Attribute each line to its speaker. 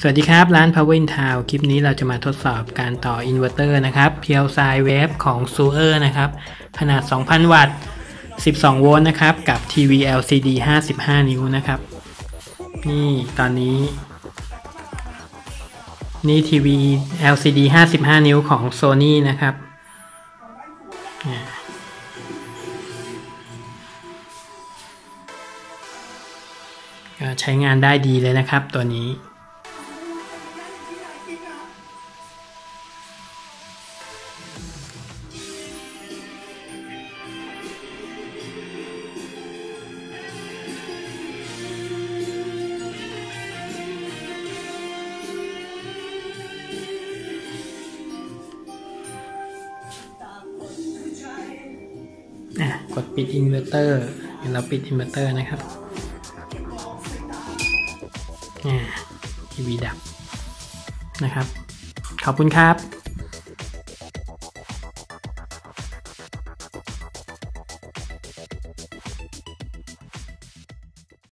Speaker 1: สวัสดีครับ ร้าน Power in Town คลิปนี้เราจะมาทดสอบการต่ออินเวอร์เตอร์นะครับ pure sine wave ของ s u o e r นะครับ ขนาด 2,000 วัตต์ 12 โวลต์นะครับ กับ TV LCD 55 นิ้วนะครับ นี่ตอนนี้ นี่ทีวี LCD 55 นิ้วของ Sony นะครับ ก็ใช้งานได้ดีเลยนะครับตัวนี้ กดปิดอินเวอร์เตอร์เดี๋ยวเราปิดอินเวอร์เตอร์นะครับอ่าทีวีดับนะครับ ขอบคุณครับ